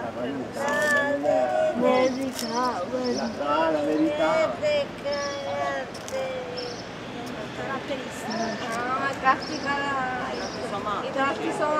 verità, verità, verità, la verità. Caratteristica. Ah, tratti caratteristiche. I tratti sono